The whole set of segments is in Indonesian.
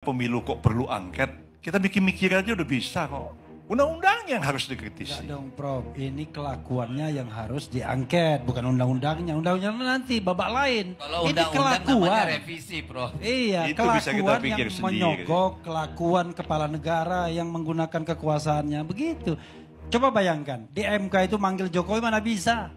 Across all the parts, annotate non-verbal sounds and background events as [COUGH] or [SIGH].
pemilu kok perlu angket? Kita mikir-mikir aja udah bisa kok. Undang-undang yang harus Enggak dikritisi. dong Prof, ini kelakuannya yang harus diangket, bukan undang-undangnya. Undang-undangnya nanti babak lain. Kalau ini kelakuan. revisi, Prof. Iya, Itu bisa kita kelakuan pikir yang sendiri. menyogok kelakuan kepala negara yang menggunakan kekuasaannya. Begitu. Coba bayangkan, di MK itu manggil Jokowi mana bisa.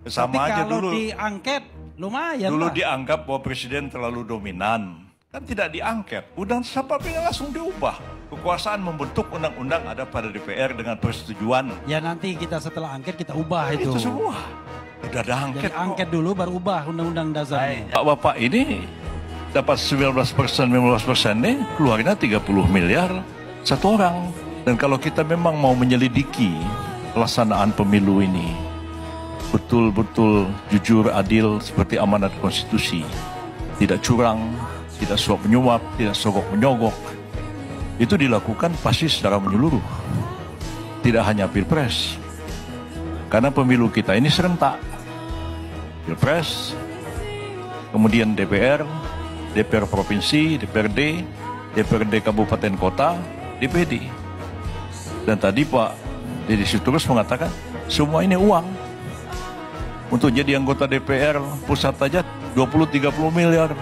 Tapi Sama aja kalau dulu. diangket, lumayan Dulu lah. dianggap bahwa presiden terlalu dominan. Kan tidak diangket. Undang sampainya langsung diubah. Kekuasaan membentuk undang-undang ada pada DPR dengan persetujuan. Ya nanti kita setelah angket kita ubah itu. Itu semua. Udah ada angket. Jadi angket dulu baru ubah undang-undang dasarnya. Pak Bapak ini dapat 19 persen, 15 persen nih keluarnya 30 miliar satu orang. Dan kalau kita memang mau menyelidiki pelaksanaan pemilu ini betul-betul jujur, adil seperti amanat konstitusi, tidak curang, tidak suap menyuap, tidak sogok menyogok, itu dilakukan pasti secara menyeluruh. Tidak hanya pilpres, karena pemilu kita ini serentak. Pilpres, kemudian DPR, DPR provinsi, DPRD, DPRD kabupaten kota, DPD. Dan tadi Pak Deddy Sitorus mengatakan semua ini uang. Untuk jadi anggota DPR pusat aja 20-30 miliar.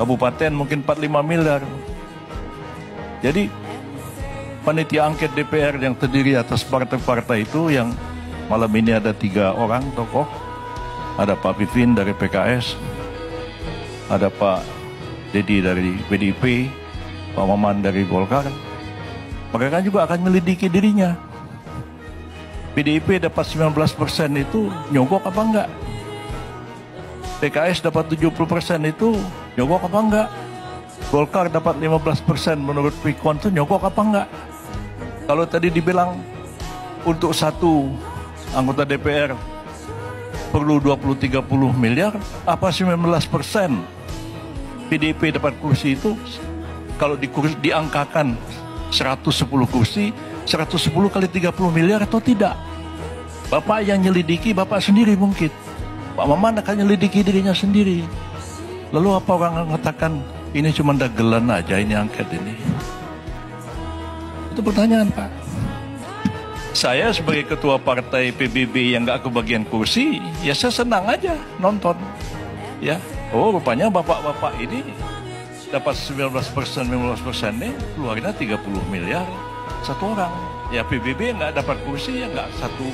Kabupaten mungkin 45 miliar. Jadi panitia angket DPR yang terdiri atas partai-partai itu yang malam ini ada tiga orang tokoh ada Pak Pipin dari PKS, ada Pak Dedi dari PDIP, Pak Maman dari Golkar. Mereka juga akan melidiki dirinya. PDIP dapat 19% itu nyogok apa enggak? PKS dapat 70% itu nyogok apa enggak? Golkar dapat 15% menurut Pikon itu nyogok apa enggak? Kalau tadi dibilang untuk satu anggota DPR perlu 20-30 miliar, apa 19 persen PDIP dapat kursi itu kalau di kursi, diangkakan 110 kursi, 110 kali 30 miliar atau tidak? Bapak yang nyelidiki, Bapak sendiri mungkin. Pak Maman akan nyelidiki dirinya sendiri. Lalu apa orang mengatakan ini cuma dagelan aja ini angket ini? Itu pertanyaan Pak. Saya sebagai ketua partai PBB yang gak kebagian kursi, ya saya senang aja nonton. Ya, oh rupanya bapak-bapak ini dapat 19 persen, 15 persen nih, keluarnya 30 miliar satu orang. Ya PBB nggak dapat kursi, ya nggak satu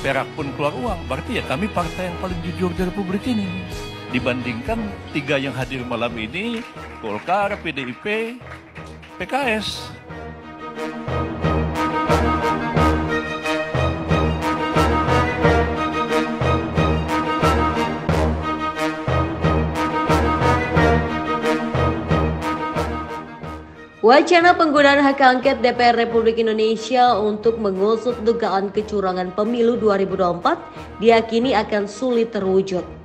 perak pun keluar uang. Berarti ya kami partai yang paling jujur di Republik ini. Dibandingkan tiga yang hadir malam ini, Golkar, PDIP, PKS. Wacana penggunaan hak angket DPR Republik Indonesia untuk mengusut dugaan kecurangan pemilu 2024 diyakini akan sulit terwujud.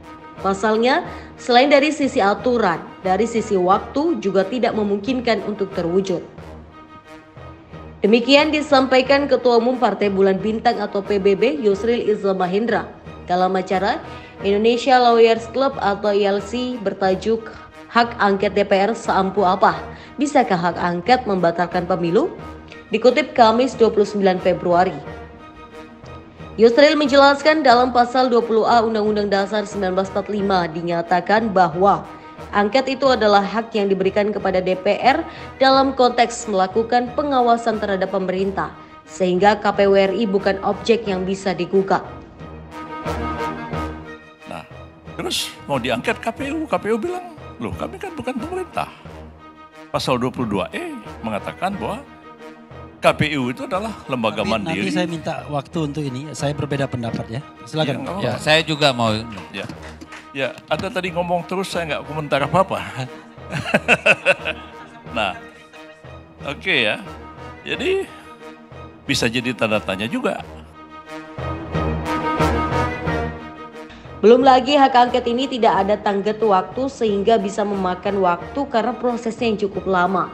Pasalnya, selain dari sisi aturan, dari sisi waktu juga tidak memungkinkan untuk terwujud. Demikian disampaikan Ketua Umum Partai Bulan Bintang atau PBB Yusril Izzah Mahendra dalam acara Indonesia Lawyers Club atau ILC bertajuk Hak Angket DPR seampuh apa? Bisakah hak angket membatalkan pemilu? Dikutip Kamis 29 Februari. Yusril menjelaskan dalam pasal 20A Undang-Undang Dasar 1945 dinyatakan bahwa angket itu adalah hak yang diberikan kepada DPR dalam konteks melakukan pengawasan terhadap pemerintah sehingga KPU RI bukan objek yang bisa digugat. Nah, terus mau diangket KPU, KPU bilang, loh kami kan bukan pemerintah. Pasal 22E mengatakan bahwa KPU itu adalah lembaga Tapi mandiri. nanti saya minta waktu untuk ini. Saya berbeda pendapat ya. Ya, Silakan. nggak Ya, apa-apa. saya juga mau. Ya, ya, ada tadi ngomong terus saya nggak komentar apa-apa. [LAUGHS] nah, oke ya. Jadi bisa jadi tanda tanya juga. Belum lagi hak angket ini tidak ada tanggat waktu sehingga bisa memakan waktu karena prosesnya yang cukup lama.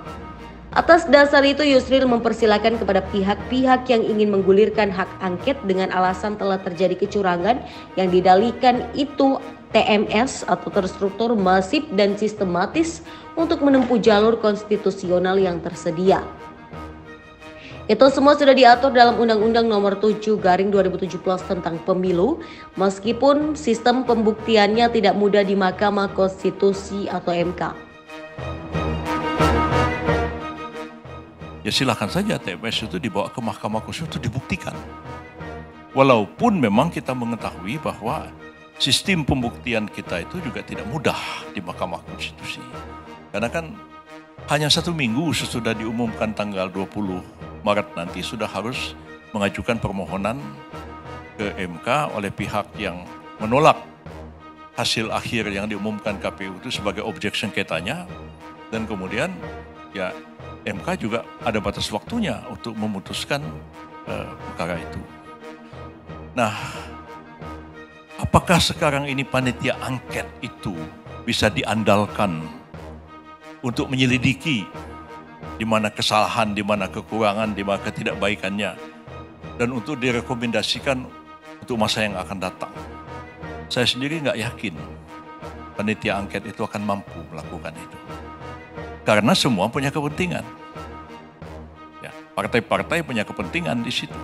Atas dasar itu Yusril mempersilahkan kepada pihak-pihak yang ingin menggulirkan hak angket dengan alasan telah terjadi kecurangan yang didalikan itu TMS atau terstruktur masif dan sistematis untuk menempuh jalur konstitusional yang tersedia. Itu semua sudah diatur dalam Undang-Undang Nomor 7 Garing 2017 tentang Pemilu, meskipun sistem pembuktiannya tidak mudah di Mahkamah Konstitusi atau MK. Ya silahkan saja TMS itu dibawa ke Mahkamah Konstitusi itu dibuktikan. Walaupun memang kita mengetahui bahwa sistem pembuktian kita itu juga tidak mudah di Mahkamah Konstitusi. Karena kan hanya satu minggu sesudah diumumkan tanggal 20 Maret nanti sudah harus mengajukan permohonan ke MK oleh pihak yang menolak hasil akhir yang diumumkan KPU itu sebagai objek sengketanya dan kemudian ya MK juga ada batas waktunya untuk memutuskan uh, perkara itu. Nah, Apakah sekarang ini panitia angket itu bisa diandalkan untuk menyelidiki di mana kesalahan, di mana kekurangan, di mana ketidakbaikannya, dan untuk direkomendasikan untuk masa yang akan datang. Saya sendiri nggak yakin panitia angket itu akan mampu melakukan itu. Karena semua punya kepentingan. Ya, partai-partai punya kepentingan di situ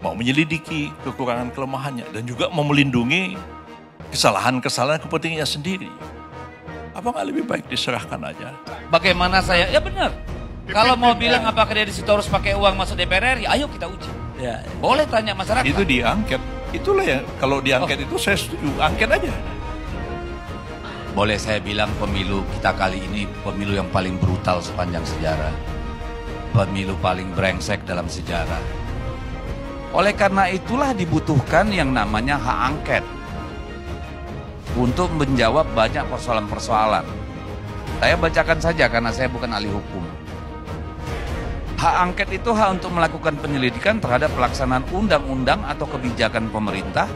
mau menyelidiki kekurangan kelemahannya dan juga mau melindungi kesalahan-kesalahan kepentingannya sendiri. Apa nggak lebih baik diserahkan aja? Bagaimana saya? Ya benar. Kalau mau bilang apakah dia di situ harus pakai uang masuk DPR RI, ayo kita uji. Ya. Boleh tanya masyarakat. Itu diangket. Itulah ya, kalau diangket oh. itu saya setuju, angket aja. Boleh saya bilang pemilu kita kali ini pemilu yang paling brutal sepanjang sejarah. Pemilu paling brengsek dalam sejarah oleh karena itulah dibutuhkan yang namanya hak angket untuk menjawab banyak persoalan-persoalan. Saya bacakan saja karena saya bukan ahli hukum. Hak angket itu hak untuk melakukan penyelidikan terhadap pelaksanaan undang-undang atau kebijakan pemerintah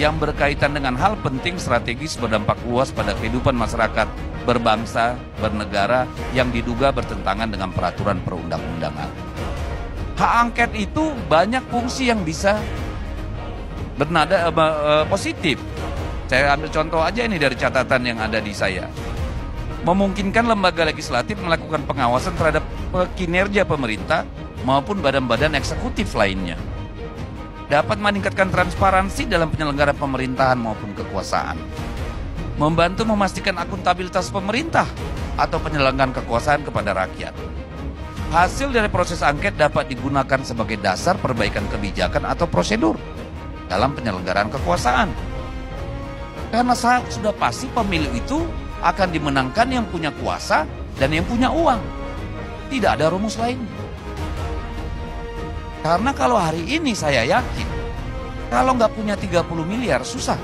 yang berkaitan dengan hal penting strategis berdampak luas pada kehidupan masyarakat berbangsa, bernegara yang diduga bertentangan dengan peraturan perundang-undangan hak angket itu banyak fungsi yang bisa bernada uh, uh, positif. Saya ambil contoh aja ini dari catatan yang ada di saya. Memungkinkan lembaga legislatif melakukan pengawasan terhadap kinerja pemerintah maupun badan-badan eksekutif lainnya. Dapat meningkatkan transparansi dalam penyelenggaraan pemerintahan maupun kekuasaan. Membantu memastikan akuntabilitas pemerintah atau penyelenggaraan kekuasaan kepada rakyat Hasil dari proses angket dapat digunakan sebagai dasar perbaikan kebijakan atau prosedur dalam penyelenggaraan kekuasaan. Karena saat sudah pasti pemilu itu akan dimenangkan yang punya kuasa dan yang punya uang. Tidak ada rumus lain. Karena kalau hari ini saya yakin, kalau nggak punya 30 miliar susah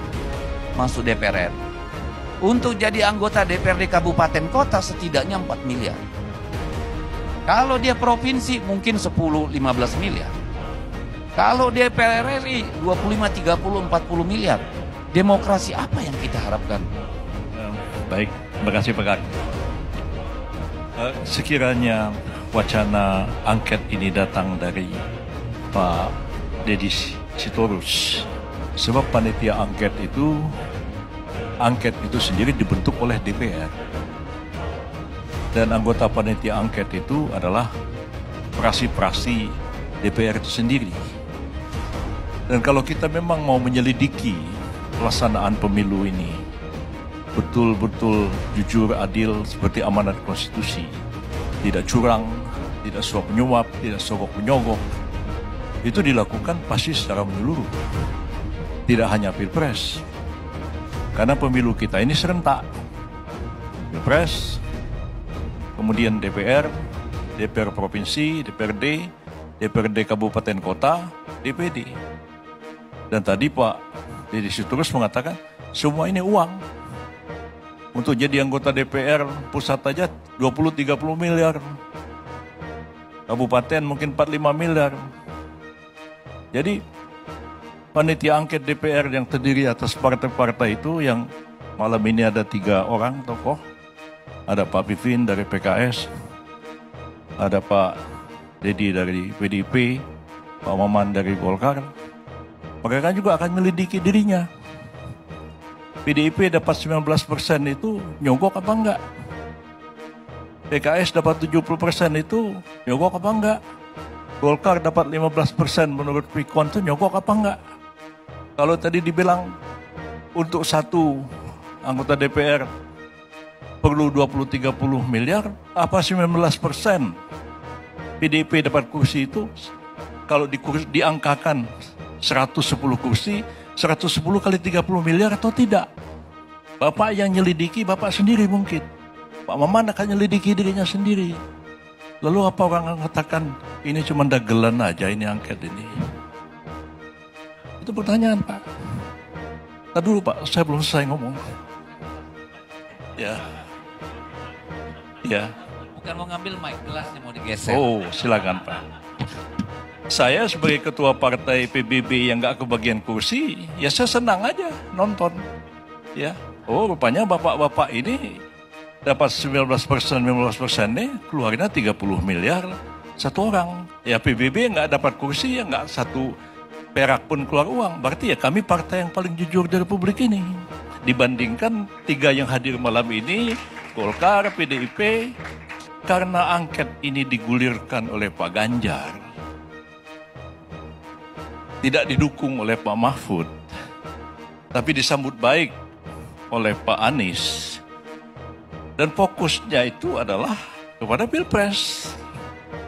masuk DPR. Untuk jadi anggota DPRD kabupaten kota setidaknya 4 miliar. Kalau dia provinsi mungkin 10-15 miliar. Kalau dia PRRI 25, 30, 40 miliar. Demokrasi apa yang kita harapkan? Baik, terima kasih Pak. Eh, sekiranya wacana angket ini datang dari Pak Deddy Sitorus, sebab panitia angket itu, angket itu sendiri dibentuk oleh DPR dan anggota panitia angket itu adalah praksi-praksi DPR itu sendiri. Dan kalau kita memang mau menyelidiki pelaksanaan pemilu ini betul-betul jujur, adil seperti amanat konstitusi, tidak curang, tidak suap menyuap, tidak sogok menyogok, itu dilakukan pasti secara menyeluruh. Tidak hanya pilpres, karena pemilu kita ini serentak. Pilpres, kemudian DPR, DPR Provinsi, DPRD, DPRD Kabupaten Kota, DPD. Dan tadi Pak Deddy Siturus mengatakan semua ini uang. Untuk jadi anggota DPR pusat aja 20-30 miliar. Kabupaten mungkin 45 miliar. Jadi panitia angket DPR yang terdiri atas partai-partai itu yang malam ini ada tiga orang tokoh ada Pak Pivin dari PKS, ada Pak Dedi dari PDIP, Pak Maman dari Golkar. Mereka juga akan melidiki dirinya. PDIP dapat 19 persen itu nyogok apa enggak? PKS dapat 70 persen itu nyogok apa enggak? Golkar dapat 15 persen menurut quick count itu nyogok apa enggak? Kalau tadi dibilang untuk satu anggota DPR perlu 20-30 miliar, apa 19 persen PDIP dapat kursi itu kalau di, diangkakan 110 kursi, 110 kali 30 miliar atau tidak? Bapak yang nyelidiki, Bapak sendiri mungkin. Pak Maman akan nyelidiki dirinya sendiri. Lalu apa orang mengatakan ini cuma dagelan aja ini angket ini? Itu pertanyaan Pak. Tadi dulu Pak, saya belum selesai ngomong. Ya. Ya. Bukan mau ngambil mic, gelasnya mau digeser. Oh, silakan Pak. Saya sebagai ketua partai PBB yang gak kebagian kursi, ya saya senang aja nonton. Ya, oh rupanya bapak-bapak ini dapat 19 persen, 15 persen nih, keluarnya 30 miliar satu orang. Ya PBB nggak dapat kursi, ya nggak satu perak pun keluar uang. Berarti ya kami partai yang paling jujur di Republik ini. Dibandingkan tiga yang hadir malam ini, Golkar, PDIP, karena angket ini digulirkan oleh Pak Ganjar, tidak didukung oleh Pak Mahfud, tapi disambut baik oleh Pak Anies. Dan fokusnya itu adalah kepada Pilpres.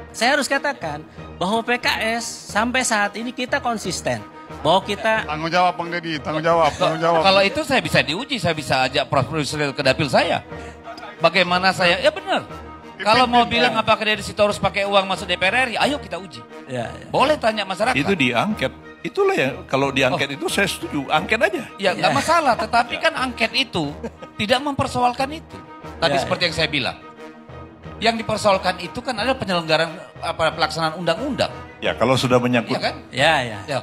Saya harus katakan bahwa PKS sampai saat ini kita konsisten. Bahwa kita Tanggung jawab Bang Deddy, tanggung jawab, tanggung jawab. Kalau itu saya bisa diuji, saya bisa ajak Prof. Yusril ke dapil saya. Bagaimana saya? Ya benar. Kalau mau bilang apakah dari situ harus pakai uang masuk DPR RI, ayo kita uji. ya, ya. Boleh tanya masyarakat. Itu diangket. Itulah yang kalau diangket itu saya setuju. Angket aja. Ya nggak masalah, tetapi kan angket itu tidak mempersoalkan itu. Tadi Ya, seperti yang saya bilang. Yang dipersoalkan itu kan adalah penyelenggaraan apa pelaksanaan undang-undang, Ya kalau sudah menyangkut ya kan? ya, ya. Ya.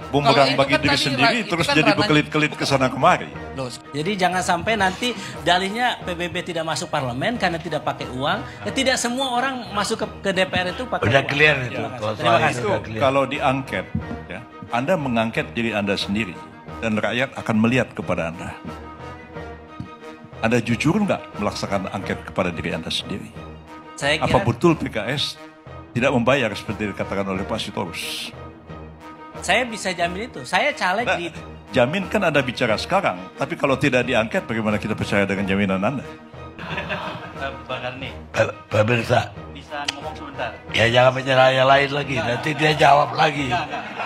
bagi kan diri sendiri terus kan jadi bekelit-kelit ke sana kemari. Loh, Jadi jangan sampai nanti dalihnya PBB tidak masuk parlemen karena tidak pakai uang. Ya, tidak semua orang masuk ke, ke DPR itu pakai Udah uang. clear itu. Terima Kalau kasih. Terima kasih. itu kalau diangket, ya, Anda mengangket diri Anda sendiri dan rakyat akan melihat kepada Anda. Anda jujur nggak melaksanakan angket kepada diri Anda sendiri? Saya Apa kira betul PKS tidak membayar seperti dikatakan oleh Pak Sitorus? saya bisa jamin itu. Saya caleg Nah, di jamin kan Anda bicara sekarang, tapi kalau tidak diangket bagaimana kita percaya dengan jaminan Anda? Bang Arni, Pak Pak Mirsa, bisa ngomong sebentar? ya jangan menyerah yang lain lagi. Nanti dia jawab lagi. Enggak, enggak.